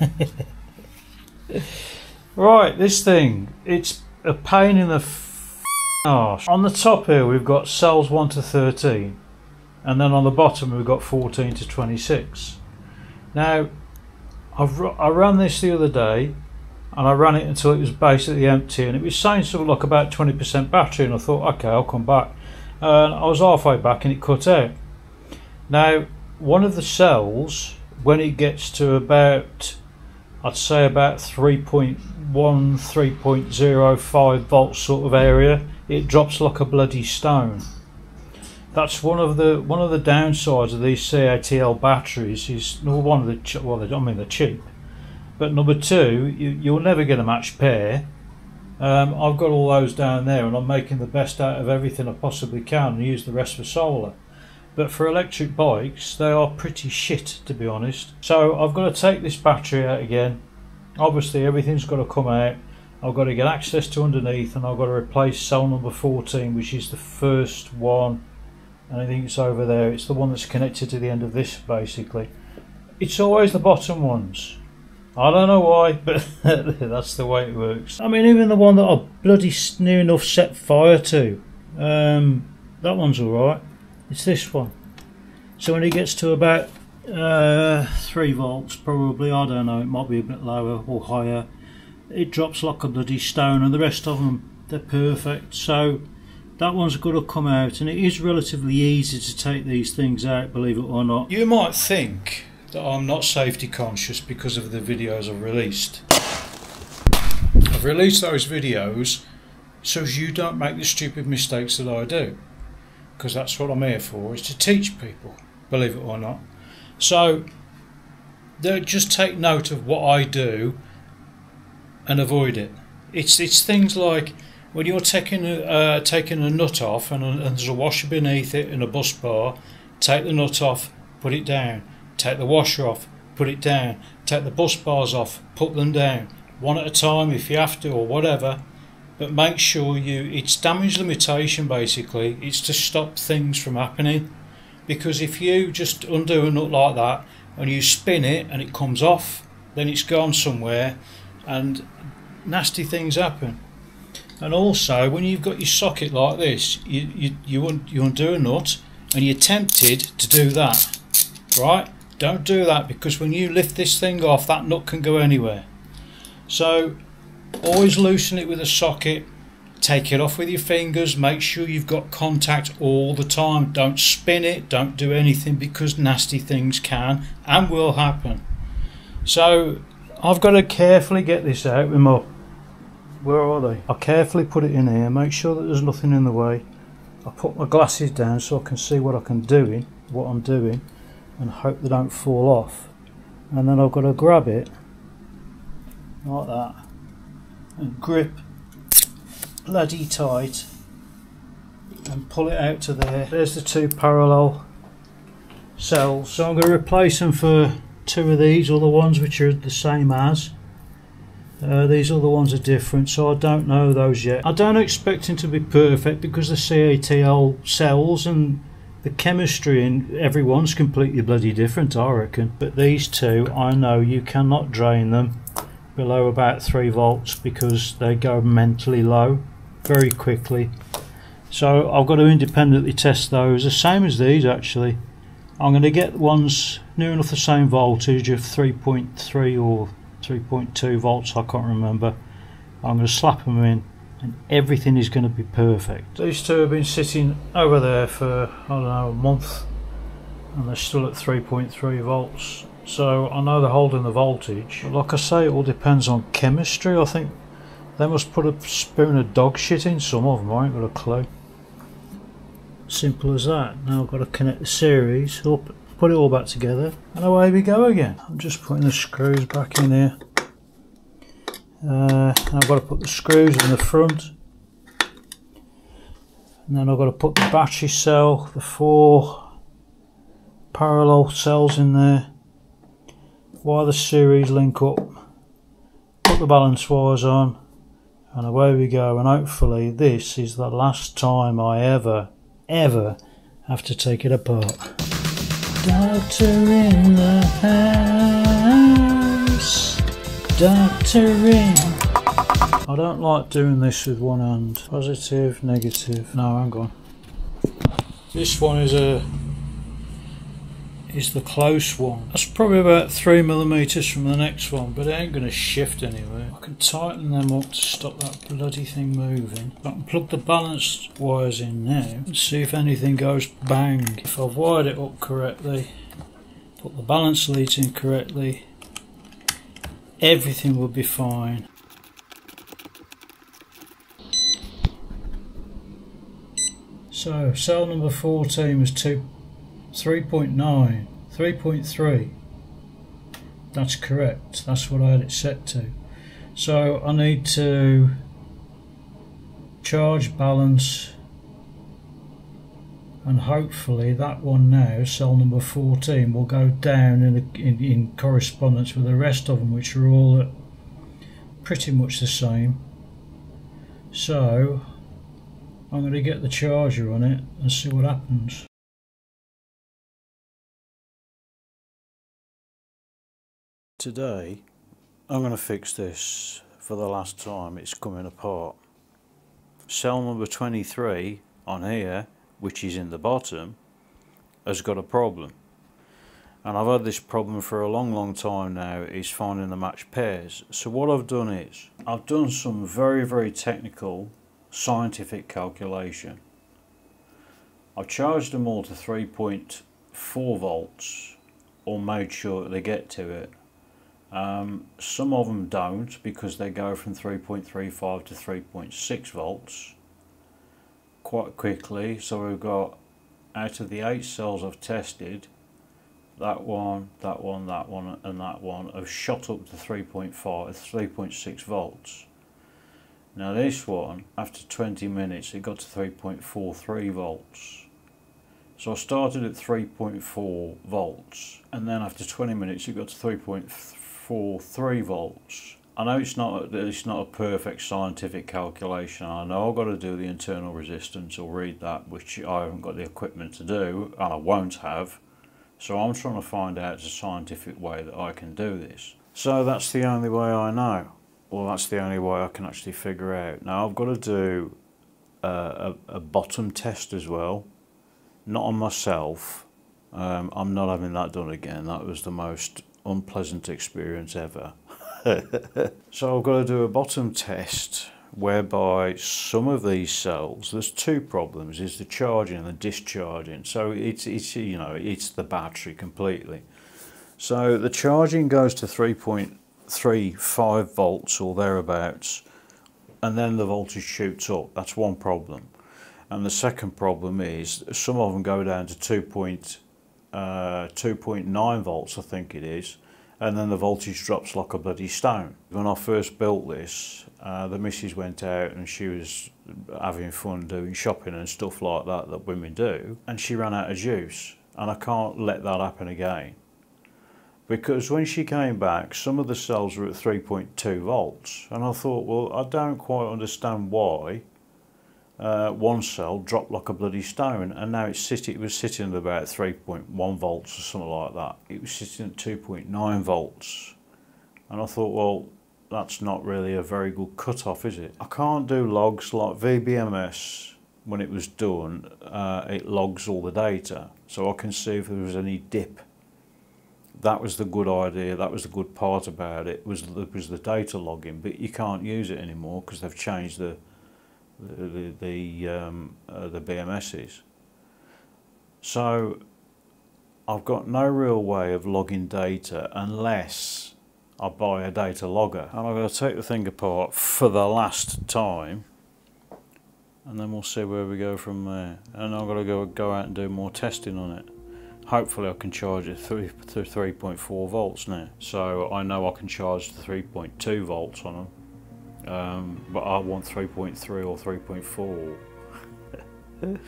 right, this thing, it's a pain in the arse. On the top here, we've got cells 1 to 13, and then on the bottom, we've got 14 to 26. Now, I've, I ran this the other day, and I ran it until it was basically empty, and it was saying something like about 20% battery, and I thought, okay, I'll come back. And I was halfway back, and it cut out. Now, one of the cells, when it gets to about I'd say about 3.1, 3.05 volts sort of area, it drops like a bloody stone. That's one of the one of the downsides of these CATL batteries. Is number one the well, I mean they're cheap, but number two, you, you'll never get a matched pair. Um, I've got all those down there, and I'm making the best out of everything I possibly can, and use the rest for solar. But for electric bikes, they are pretty shit to be honest. So I've got to take this battery out again. Obviously, everything's got to come out. I've got to get access to underneath, and I've got to replace cell number 14, which is the first one. And I think it's over there. It's the one that's connected to the end of this, basically. It's always the bottom ones. I don't know why, but that's the way it works. I mean, even the one that I bloody near enough set fire to, um, that one's alright. It's this one. So when it gets to about uh, 3 volts, probably, I don't know, it might be a bit lower or higher, it drops like a bloody stone, and the rest of them, they're perfect. So that one's got to come out, and it is relatively easy to take these things out, believe it or not. You might think that I'm not safety conscious because of the videos I've released. I've released those videos so you don't make the stupid mistakes that I do because that's what I'm here for, is to teach people, believe it or not. So, just take note of what I do and avoid it. It's it's things like when you're taking a, uh, taking a nut off and, and there's a washer beneath it and a bus bar, take the nut off, put it down. Take the washer off, put it down. Take the bus bars off, put them down. One at a time if you have to or whatever but make sure you it's damage limitation basically. It's to stop things from happening. Because if you just undo a nut like that and you spin it and it comes off then it's gone somewhere and nasty things happen. And also when you've got your socket like this you you, you, you undo a nut and you're tempted to do that right? Don't do that because when you lift this thing off that nut can go anywhere. So always loosen it with a socket. Take it off with your fingers. Make sure you've got contact all the time. Don't spin it. Don't do anything because nasty things can and will happen. So I've got to carefully get this out with my where are they? I carefully put it in here. Make sure that there's nothing in the way. I put my glasses down so I can see what I can do in what I'm doing and hope they don't fall off. And then I've got to grab it like that and grip bloody tight and pull it out to there. There's the two parallel cells. So I'm going to replace them for two of these or the ones which are the same as. Uh, these other ones are different so I don't know those yet. I don't expect them to be perfect because the CATL cells and the chemistry in everyone's completely bloody different I reckon. But these two I know you cannot drain them below about 3 volts because they go mentally low very quickly. So I've got to independently test those the same as these actually. I'm going to get ones near enough the same voltage of 3.3 or 3.2 volts I can't remember. I'm going to slap them in and everything is going to be perfect. These two have been sitting over there for I don't know a month and they're still at 3.3 volts so I know they're holding the voltage. Like I say, it all depends on chemistry. I think they must put a spoon of dog shit in some of them. I ain't got a clue. Simple as that. Now I've got to connect the series up, put it all back together, and away we go again. I'm just putting the screws back in here. Uh, I've got to put the screws in the front. And then I've got to put the battery cell, the four parallel cells in there wire the series link up, put the balance wires on, and away we go. And hopefully, this is the last time I ever, ever have to take it apart. Doctor in the house. doctoring. I don't like doing this with one hand. Positive, negative. No, hang on. This one is a is the close one. That's probably about three millimeters from the next one, but it ain't going to shift anywhere. I can tighten them up to stop that bloody thing moving. I can plug the balanced wires in now and see if anything goes bang. If I've wired it up correctly, put the balance leads in correctly, everything will be fine. So cell number 14 was 2 3.9 3.3 that's correct. That's what I had it set to. So I need to charge balance and hopefully that one now cell number 14 will go down in, in, in correspondence with the rest of them which are all at pretty much the same. So I'm going to get the charger on it and see what happens Today I'm going to fix this for the last time it's coming apart. Cell number 23 on here, which is in the bottom, has got a problem. And I've had this problem for a long long time now is finding the match pairs. So what I've done is, I've done some very very technical scientific calculation. I've charged them all to 3.4 volts or made sure they get to it um, some of them don't because they go from 3.35 to 3.6 volts quite quickly. So we've got out of the eight cells I've tested, that one, that one, that one and that one have shot up to 3.5, 3.6 volts. Now this one, after 20 minutes, it got to 3.43 volts. So I started at 3.4 volts and then after 20 minutes it got to 3.3 for 3 volts. I know it's not it's not a perfect scientific calculation. I know I've got to do the internal resistance or read that, which I haven't got the equipment to do, and I won't have. So I'm trying to find out a scientific way that I can do this. So that's the only way I know. Well, that's the only way I can actually figure out. Now I've got to do a, a, bottom test as well, not on myself. Um, I'm not having that done again. That was the most unpleasant experience ever. so I've got to do a bottom test whereby some of these cells, there's two problems, is the charging and the discharging. So it's, it's you know, it's the battery completely. So the charging goes to 3.35 volts or thereabouts, and then the voltage shoots up. That's one problem. And the second problem is some of them go down to 2. Uh, 2.9 volts I think it is and then the voltage drops like a bloody stone. When I first built this uh, the missus went out and she was having fun doing shopping and stuff like that that women do and she ran out of juice and I can't let that happen again because when she came back some of the cells were at 3.2 volts and I thought well I don't quite understand why uh, one cell dropped like a bloody stone and now it's sitting, it was sitting at about 3.1 volts or something like that. It was sitting at 2.9 volts and I thought well that's not really a very good cut-off is it? I can't do logs like VBMS when it was done uh, it logs all the data so I can see if there was any dip that was the good idea that was the good part about it was was the data logging but you can't use it anymore because they've changed the the the, um, uh, the BMSs. So I've got no real way of logging data unless I buy a data logger. And I'm going to take the thing apart for the last time and then we'll see where we go from there. And I'm going to go, go out and do more testing on it. Hopefully I can charge it through to 3.4 volts now. So I know I can charge the 3.2 volts on them um, but I want 3.3 or 3.4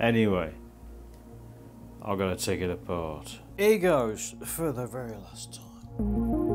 anyway I'm gonna take it apart. Here goes for the very last time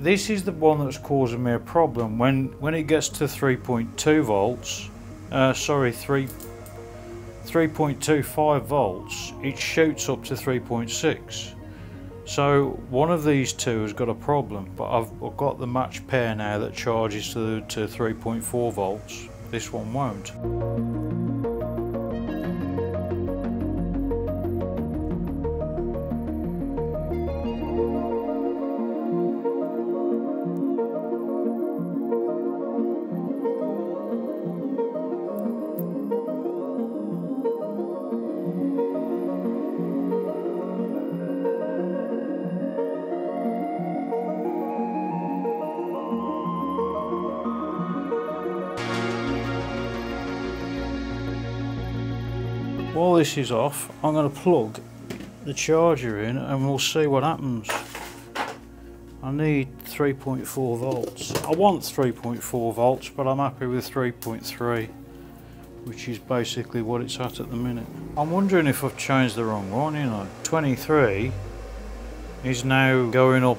this is the one that's causing me a problem. When when it gets to 3.2 volts uh, sorry 3 3.25 volts it shoots up to 3.6 so one of these two has got a problem but I've, I've got the match pair now that charges to, to 3.4 volts. This one won't while this is off I'm going to plug the charger in and we'll see what happens I need 3.4 volts I want 3.4 volts but I'm happy with 3.3 which is basically what it's at at the minute I'm wondering if I've changed the wrong one you know 23 is now going up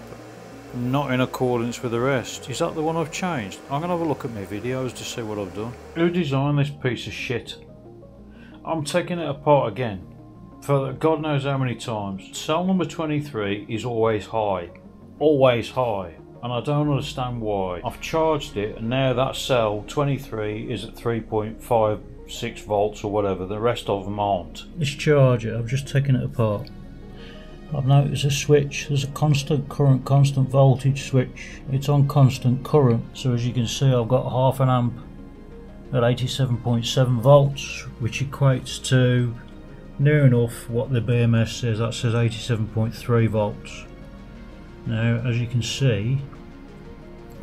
not in accordance with the rest. Is that the one I've changed? I'm going to have a look at my videos to see what I've done. Who designed this piece of shit? I'm taking it apart again for God knows how many times. Cell number 23 is always high. Always high. And I don't understand why. I've charged it and now that cell 23 is at 3.56 volts or whatever. The rest of them aren't. This charger, I've just taken it apart. I've noticed a switch. There's a constant current, constant voltage switch. It's on constant current. So as you can see I've got half an amp at 87.7 volts which equates to near enough what the BMS says that says 87.3 volts. Now as you can see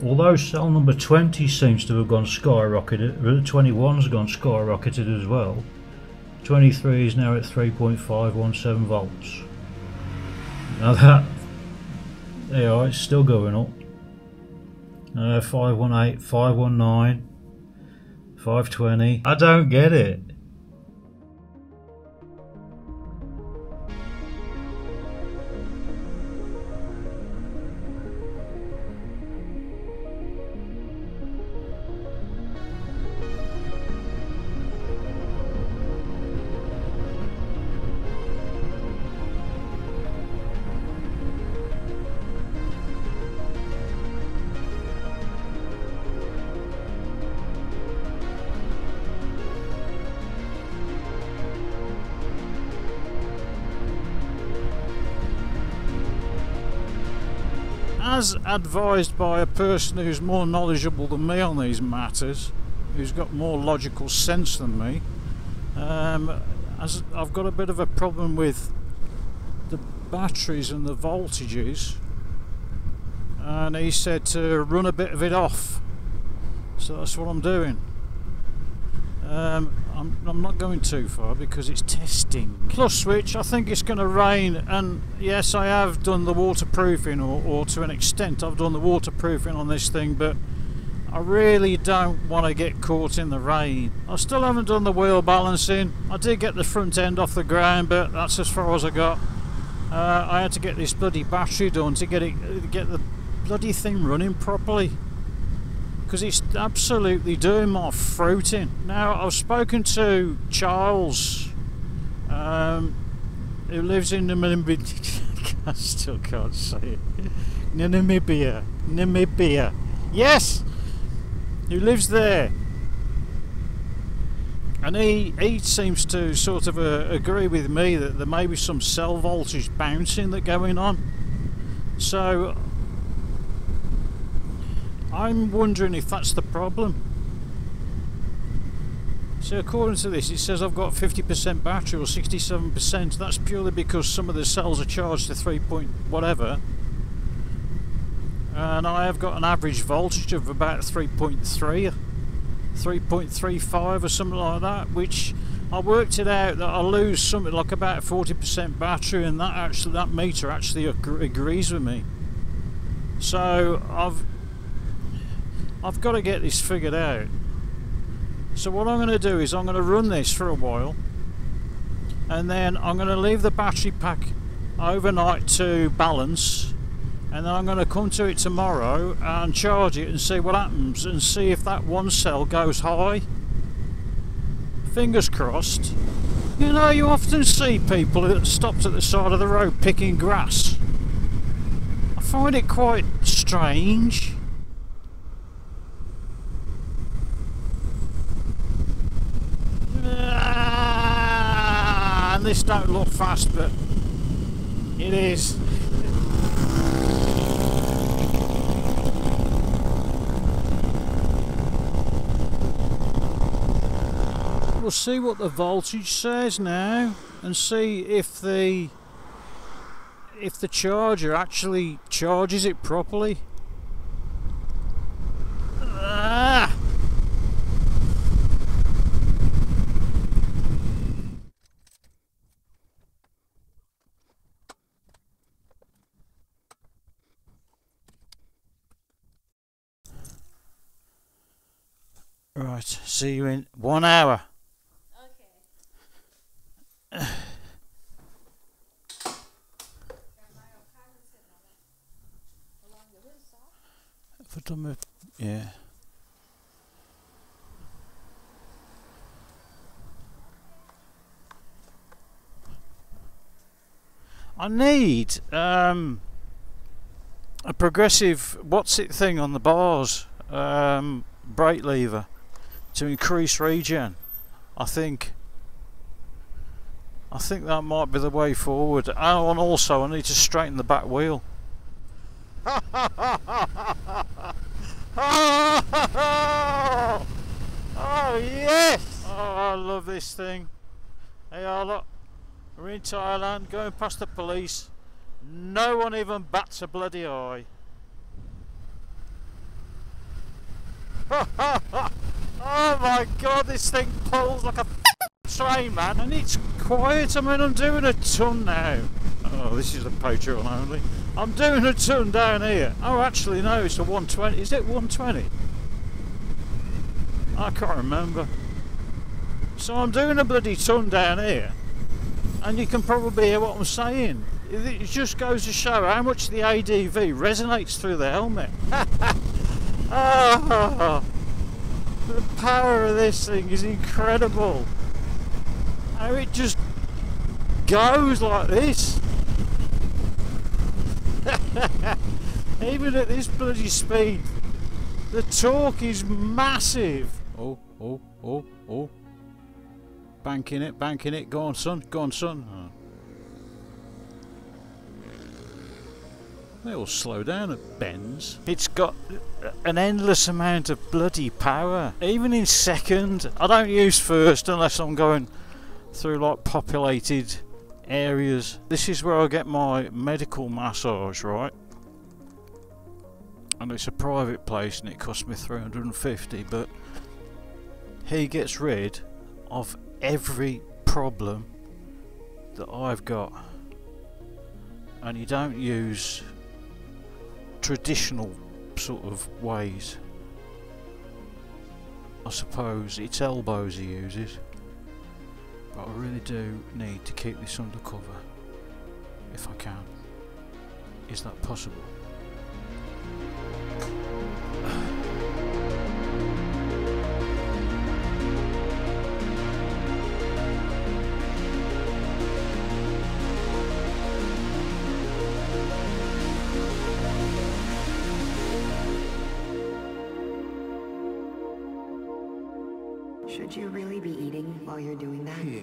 although cell number 20 seems to have gone skyrocketed 21's gone skyrocketed as well 23 is now at 3.517 volts. Now that yeah it's still going up. Uh, 518 519 520. I don't get it. As advised by a person who's more knowledgeable than me on these matters, who's got more logical sense than me, um, as I've got a bit of a problem with the batteries and the voltages, and he said to run a bit of it off. So that's what I'm doing. Um, I'm, I'm, not going too far because it's testing. Plus switch, I think it's going to rain and yes I have done the waterproofing or, or to an extent I've done the waterproofing on this thing but I really don't want to get caught in the rain. I still haven't done the wheel balancing. I did get the front end off the ground but that's as far as I got. Uh, I had to get this bloody battery done to get it get the bloody thing running properly because it's absolutely doing my fruiting. Now, I've spoken to Charles, um, who lives in Namibia. I still can't say it. Namibia. Namibia. Yes! Who lives there. And he, he seems to sort of uh, agree with me that there may be some cell voltage bouncing that going on. So I'm wondering if that's the problem. So according to this it says I've got 50% battery or 67% that's purely because some of the cells are charged to 3 point whatever. And I have got an average voltage of about 3.3 3.35 or something like that which I worked it out that I lose something like about 40% battery and that actually that meter actually agrees with me. So I've I've got to get this figured out. So what I'm going to do is I'm going to run this for a while and then I'm going to leave the battery pack overnight to balance and then I'm going to come to it tomorrow and charge it and see what happens and see if that one cell goes high. Fingers crossed. You know, you often see people that stopped at the side of the road picking grass. I find it quite strange. Ah, and this don't look fast, but it is. We'll see what the voltage says now and see if the if the charger actually charges it properly. Right, see you in one hour. Have I done my yeah. I need um, a progressive what's it thing on the bars um, brake lever to increase regen. I think I think that might be the way forward. Oh, and also I need to straighten the back wheel. oh, yes! Oh, I love this thing. Hey, oh, look. We're in Thailand, going past the police. No one even bats a bloody eye. oh my god, this thing pulls like a train, man. And it's quiet. I mean, I'm doing a ton now. Oh, this is a Patreon only. I'm doing a ton down here. Oh, actually, no, it's a 120. Is it 120? I can't remember. So I'm doing a bloody ton down here. And you can probably hear what I'm saying. It just goes to show how much the ADV resonates through the helmet. oh, the power of this thing is incredible. How it just goes like this. Even at this bloody speed, the torque is massive. Oh, oh, oh, oh. Banking it, banking it. Go on, son. Go on, son. Oh. They all slow down at bends. It's got an endless amount of bloody power. Even in second, I don't use first unless I'm going through like populated areas. This is where I get my medical massage, right? And it's a private place and it cost me 350 but he gets rid of every problem that I've got and you don't use traditional sort of ways I suppose it's elbows he uses but I really do need to keep this undercover if I can. Is that possible?